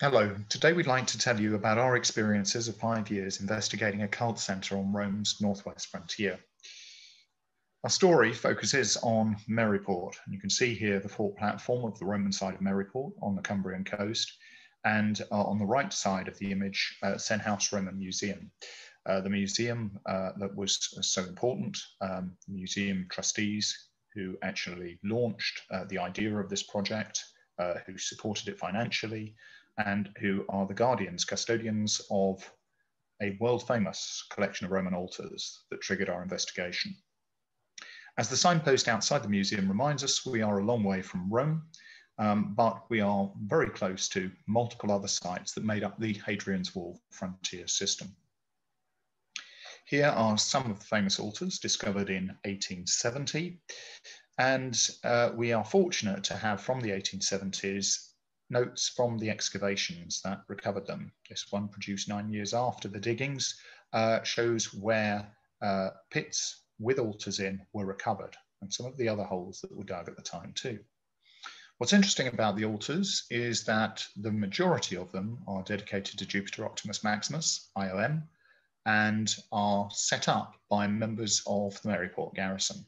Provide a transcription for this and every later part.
Hello, today we'd like to tell you about our experiences of five years investigating a cult centre on Rome's northwest frontier. Our story focuses on Maryport, and you can see here the fort platform of the Roman side of Maryport on the Cumbrian coast, and uh, on the right side of the image, uh, Senhouse Roman Museum. Uh, the museum uh, that was so important, um, museum trustees who actually launched uh, the idea of this project, uh, who supported it financially, and who are the guardians, custodians of a world famous collection of Roman altars that triggered our investigation. As the signpost outside the museum reminds us, we are a long way from Rome, um, but we are very close to multiple other sites that made up the Hadrian's Wall frontier system. Here are some of the famous altars discovered in 1870. And uh, we are fortunate to have from the 1870s notes from the excavations that recovered them. This one produced nine years after the diggings uh, shows where uh, pits with altars in were recovered and some of the other holes that were dug at the time too. What's interesting about the altars is that the majority of them are dedicated to Jupiter Optimus Maximus, IOM, and are set up by members of the Maryport garrison.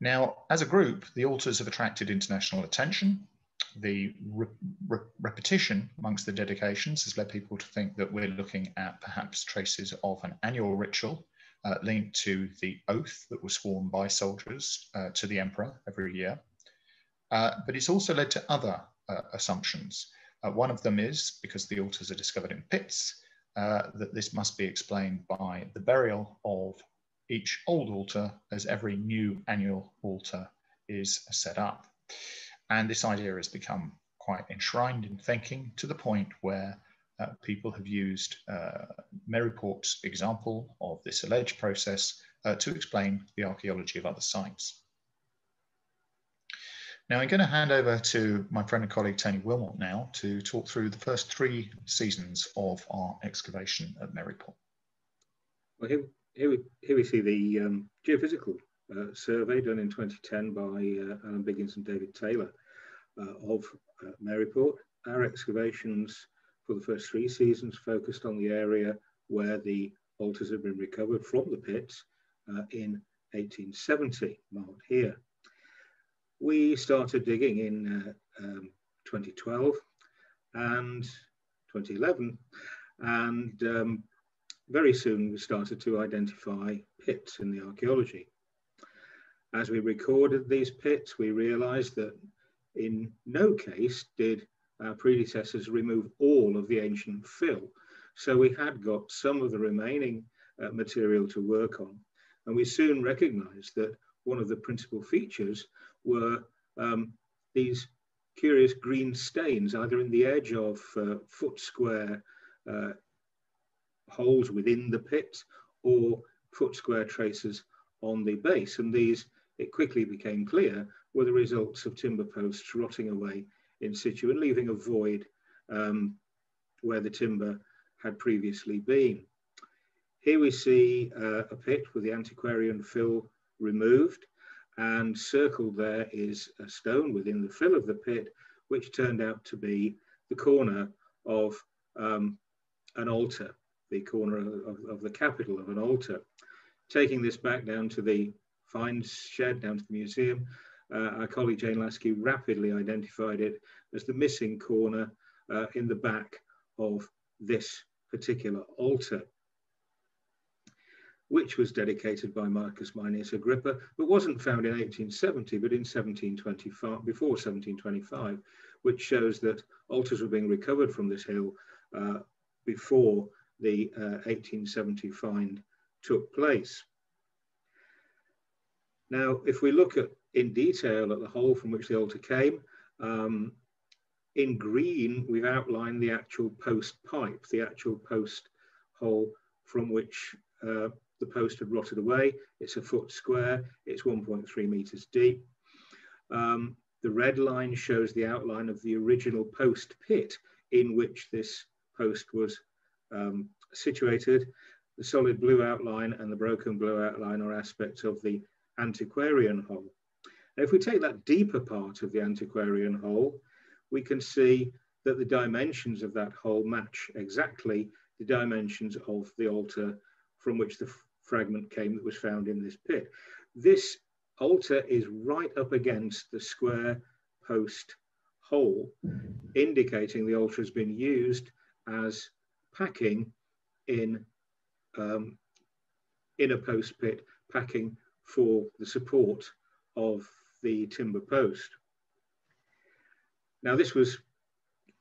Now, as a group, the altars have attracted international attention the re re repetition amongst the dedications has led people to think that we're looking at perhaps traces of an annual ritual uh, linked to the oath that was sworn by soldiers uh, to the emperor every year. Uh, but it's also led to other uh, assumptions. Uh, one of them is, because the altars are discovered in pits, uh, that this must be explained by the burial of each old altar as every new annual altar is set up. And this idea has become quite enshrined in thinking to the point where uh, people have used uh, Maryport's example of this alleged process uh, to explain the archaeology of other sites. Now I'm going to hand over to my friend and colleague Tony Wilmott now to talk through the first three seasons of our excavation at Maryport. Well, here, here, we, here we see the um, geophysical survey done in 2010 by uh, Alan Biggins and David Taylor. Uh, of uh, Maryport. Our excavations for the first three seasons focused on the area where the altars had been recovered from the pits uh, in 1870, marked here. We started digging in um, 2012 and 2011, and um, very soon we started to identify pits in the archaeology. As we recorded these pits, we realized that in no case did our predecessors remove all of the ancient fill. So we had got some of the remaining uh, material to work on. And we soon recognized that one of the principal features were um, these curious green stains, either in the edge of uh, foot square uh, holes within the pit or foot square traces on the base. And these, it quickly became clear, were the results of timber posts rotting away in situ and leaving a void um, where the timber had previously been. Here we see uh, a pit with the antiquarian fill removed and circled there is a stone within the fill of the pit, which turned out to be the corner of um, an altar, the corner of, of, the capital of an altar. Taking this back down to the finds shed, down to the museum, uh, our colleague Jane Laskey rapidly identified it as the missing corner uh, in the back of this particular altar, which was dedicated by Marcus Maenius Agrippa, but wasn't found in 1870, but in 1725, before 1725, which shows that altars were being recovered from this hill uh, before the 1870 uh, find took place. Now, if we look at in detail at the hole from which the altar came. Um, in green, we've outlined the actual post pipe, the actual post hole from which uh, the post had rotted away. It's a foot square, it's 1.3 meters deep. Um, the red line shows the outline of the original post pit in which this post was um, situated. The solid blue outline and the broken blue outline are aspects of the antiquarian hole. Now, if we take that deeper part of the antiquarian hole, we can see that the dimensions of that hole match exactly the dimensions of the altar from which the fragment came that was found in this pit. This altar is right up against the square post hole, indicating the altar has been used as packing in, um, in a post pit, packing for the support of the timber post. Now this was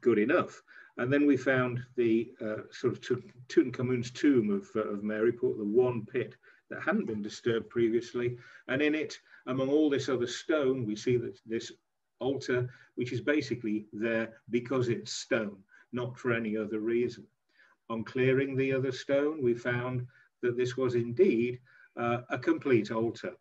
good enough. And then we found the uh, sort of Tutankhamun's tomb of, uh, of Maryport, the one pit that hadn't been disturbed previously. And in it, among all this other stone, we see that this altar, which is basically there because it's stone, not for any other reason. On clearing the other stone, we found that this was indeed uh, a complete altar.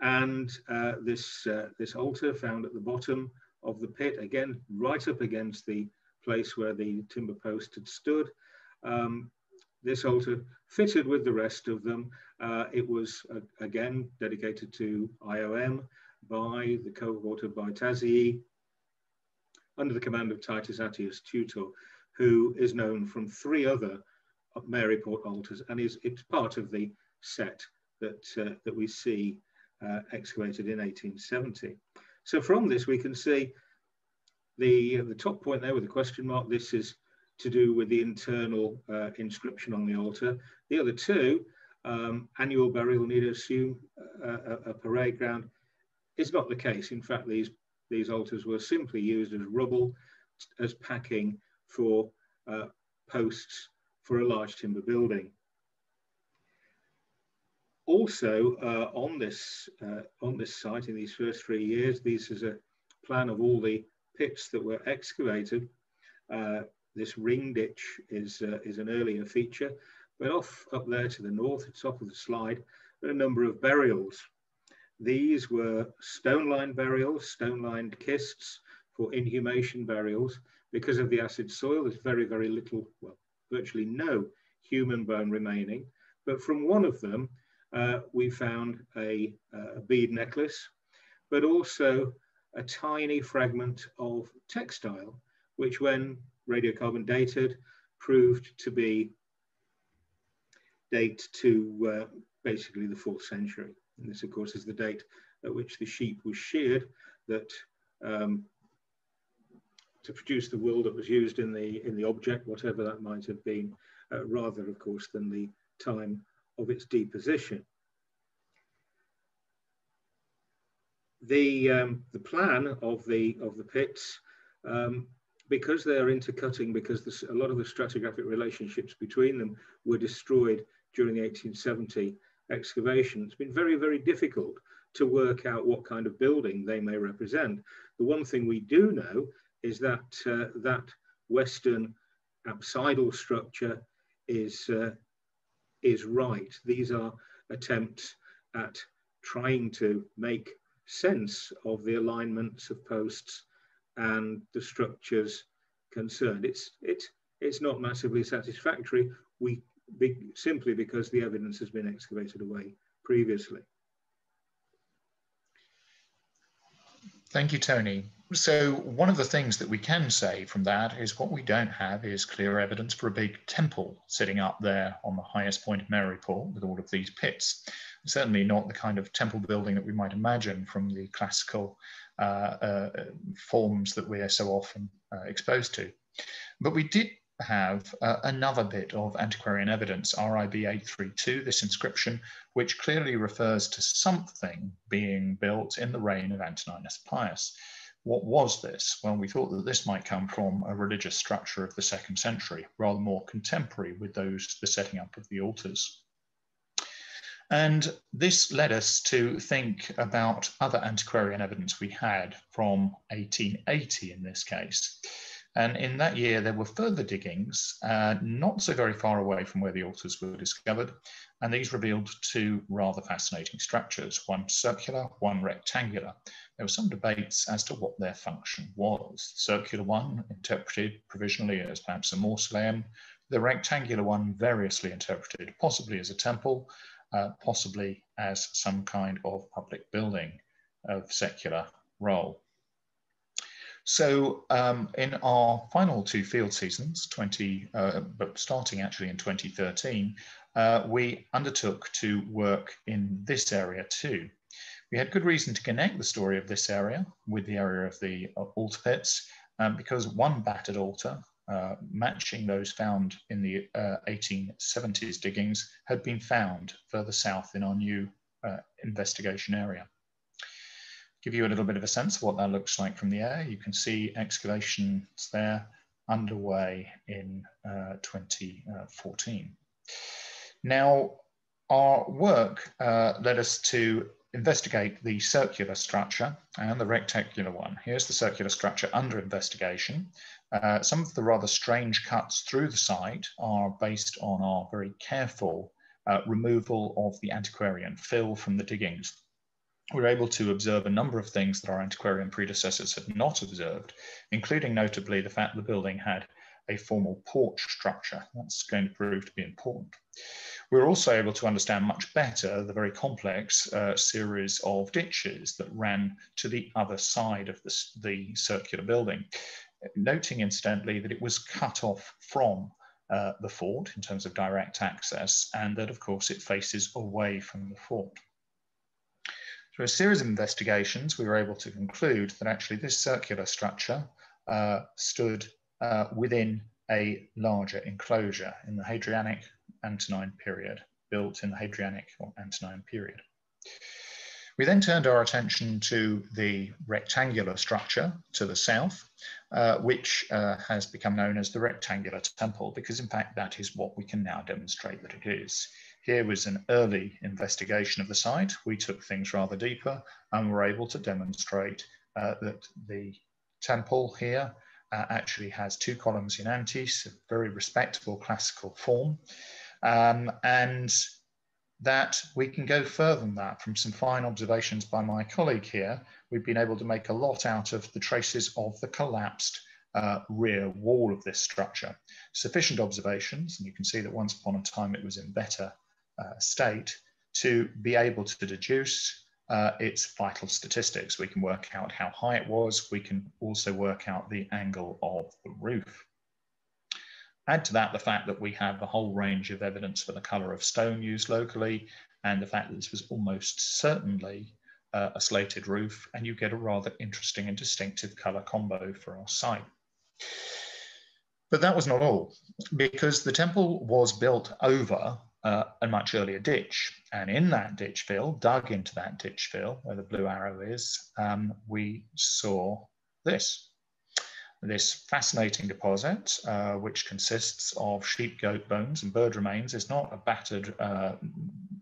And uh, this, uh, this altar found at the bottom of the pit, again, right up against the place where the timber post had stood. Um, this altar fitted with the rest of them. Uh, it was, uh, again, dedicated to IOM by the cohort of Baetasii under the command of Titus Attius Tutor, who is known from three other Maryport altars and is it's part of the set that, uh, that we see uh, excavated in 1870. So from this, we can see the, the top point there with the question mark, this is to do with the internal uh, inscription on the altar. The other two, um, annual burial need to assume uh, a, a, parade ground, is not the case. In fact, these, these altars were simply used as rubble, as packing for uh, posts for a large timber building. Also, uh, on this uh, on this site in these first three years, this is a plan of all the pits that were excavated. Uh, this ring ditch is uh, is an earlier feature, but off up there to the north, at the top of the slide, there are a number of burials. These were stone-lined burials, stone-lined kists for inhumation burials. Because of the acid soil, there's very, very little, well, virtually no human bone remaining. But from one of them, uh, we found a, a, bead necklace, but also a tiny fragment of textile, which when radiocarbon dated proved to be date to uh, basically the fourth century. And this, of course, is the date at which the sheep was sheared that um, to produce the wool that was used in the in the object, whatever that might have been, uh, rather, of course, than the time of its deposition. The, um, the plan of the, of the pits, um, because they're intercutting, because this, a lot of the stratigraphic relationships between them were destroyed during the 1870 excavation, it's been very, very difficult to work out what kind of building they may represent. The one thing we do know is that uh, that western apsidal structure is uh, is right. These are attempts at trying to make sense of the alignments of posts and the structures concerned. It's, it, it's not massively satisfactory, we, be, simply because the evidence has been excavated away previously. Thank you, Tony. So one of the things that we can say from that is what we don't have is clear evidence for a big temple sitting up there on the highest point of Maryport with all of these pits. Certainly not the kind of temple building that we might imagine from the classical uh, uh, forms that we are so often uh, exposed to. But we did have uh, another bit of antiquarian evidence, RIB 832, this inscription, which clearly refers to something being built in the reign of Antoninus Pius. What was this? Well, we thought that this might come from a religious structure of the second century, rather more contemporary with those, the setting up of the altars. And this led us to think about other antiquarian evidence we had from 1880 in this case. And in that year, there were further diggings, uh, not so very far away from where the altars were discovered, and these revealed two rather fascinating structures, one circular, one rectangular. There were some debates as to what their function was. The circular one interpreted provisionally as perhaps a mausoleum, the rectangular one variously interpreted, possibly as a temple, uh, possibly as some kind of public building of secular role. So um, in our final two field seasons, 20, uh, starting actually in 2013, uh, we undertook to work in this area too. We had good reason to connect the story of this area with the area of the uh, altar pits um, because one battered altar, uh, matching those found in the uh, 1870s diggings, had been found further south in our new uh, investigation area. Give you a little bit of a sense of what that looks like from the air. You can see excavations there underway in uh, 2014. Now, our work uh, led us to investigate the circular structure and the rectangular one. Here's the circular structure under investigation. Uh, some of the rather strange cuts through the site are based on our very careful uh, removal of the antiquarian fill from the diggings. We were able to observe a number of things that our antiquarian predecessors had not observed, including notably the fact the building had a formal porch structure. That's going to prove to be important. We were also able to understand much better the very complex uh, series of ditches that ran to the other side of the, the circular building, noting incidentally that it was cut off from uh, the fort in terms of direct access, and that of course it faces away from the fort. Through a series of investigations, we were able to conclude that actually this circular structure uh, stood uh, within a larger enclosure in the Hadrianic Antonine period, built in the Hadrianic or Antonine period. We then turned our attention to the rectangular structure to the south, uh, which uh, has become known as the rectangular temple, because in fact that is what we can now demonstrate that it is. Here was an early investigation of the site. We took things rather deeper and were able to demonstrate uh, that the temple here uh, actually has two columns in antis, a very respectable classical form. Um, and that we can go further than that from some fine observations by my colleague here. We've been able to make a lot out of the traces of the collapsed uh, rear wall of this structure. Sufficient observations, and you can see that once upon a time it was in better uh, state, to be able to deduce uh, its vital statistics. We can work out how high it was. We can also work out the angle of the roof. Add to that the fact that we have a whole range of evidence for the color of stone used locally and the fact that this was almost certainly uh, a slated roof and you get a rather interesting and distinctive color combo for our site. But that was not all, because the temple was built over uh, a much earlier ditch. And in that ditch fill, dug into that ditch fill, where the blue arrow is, um, we saw this. This fascinating deposit, uh, which consists of sheep, goat bones, and bird remains, is not a battered uh,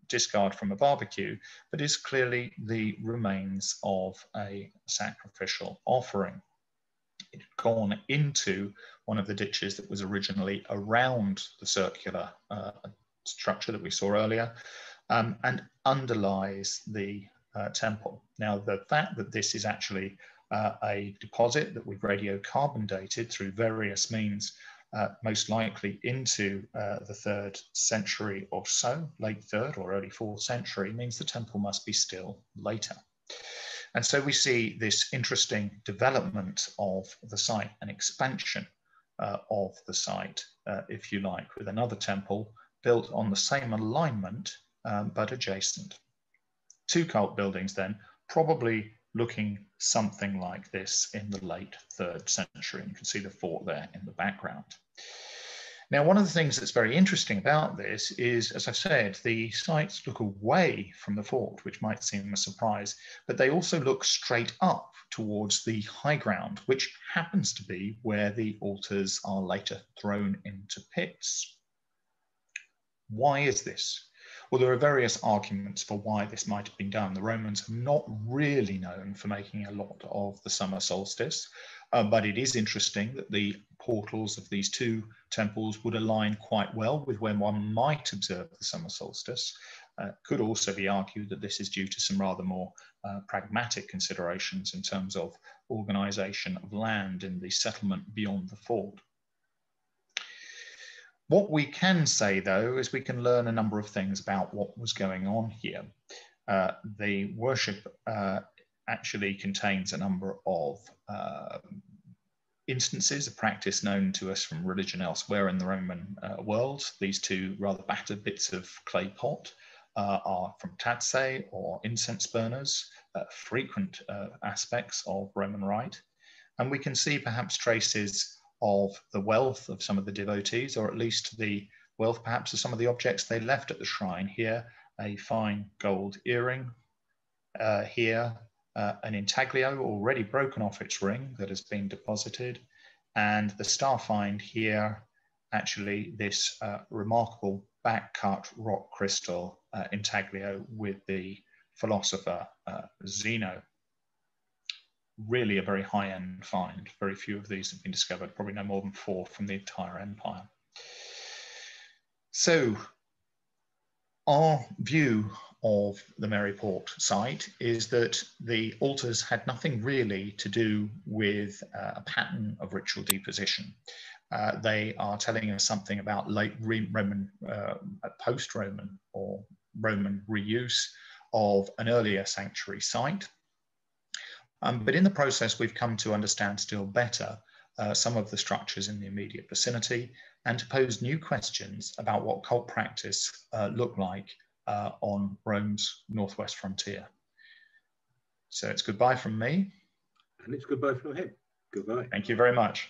discard from a barbecue, but is clearly the remains of a sacrificial offering. It had gone into one of the ditches that was originally around the circular uh, structure that we saw earlier um, and underlies the uh, temple. Now, the fact that this is actually uh, a deposit that we've radiocarbon dated through various means, uh, most likely into uh, the third century or so, late third or early fourth century, means the temple must be still later. And so we see this interesting development of the site, an expansion uh, of the site, uh, if you like, with another temple built on the same alignment um, but adjacent. Two cult buildings then, probably looking something like this in the late third century. And you can see the fort there in the background. Now, one of the things that's very interesting about this is, as I've said, the sites look away from the fort, which might seem a surprise, but they also look straight up towards the high ground, which happens to be where the altars are later thrown into pits. Why is this? Well, there are various arguments for why this might have been done. The Romans are not really known for making a lot of the summer solstice, uh, but it is interesting that the portals of these two temples would align quite well with when one might observe the summer solstice. Uh, could also be argued that this is due to some rather more uh, pragmatic considerations in terms of organization of land in the settlement beyond the fort. What we can say, though, is we can learn a number of things about what was going on here. Uh, the worship uh, actually contains a number of uh, instances of practice known to us from religion elsewhere in the Roman uh, world. These two rather battered bits of clay pot uh, are from tazze or incense burners, uh, frequent aspects of Roman rite. And we can see perhaps traces of the wealth of some of the devotees, or at least the wealth perhaps of some of the objects they left at the shrine. Here, a fine gold earring. Uh, here, uh, an intaglio already broken off its ring that has been deposited. And the star find here, actually this uh, remarkable back cut rock crystal uh, intaglio with the philosopher uh, Zeno. Really a very high end find. Very few of these have been discovered, probably no more than four from the entire empire. So our view of the Maryport site is that the altars had nothing really to do with uh, a pattern of ritual deposition. Uh, they are telling us something about late Roman, uh, post-Roman or Roman reuse of an earlier sanctuary site. Um, but in the process, we've come to understand still better uh, some of the structures in the immediate vicinity and to pose new questions about what cult practice uh, looked like uh, on Rome's northwest frontier. So it's goodbye from me. And it's goodbye from him. Goodbye. Thank you very much.